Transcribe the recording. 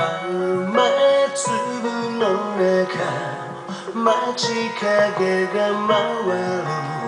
雨粒の中街影が回る。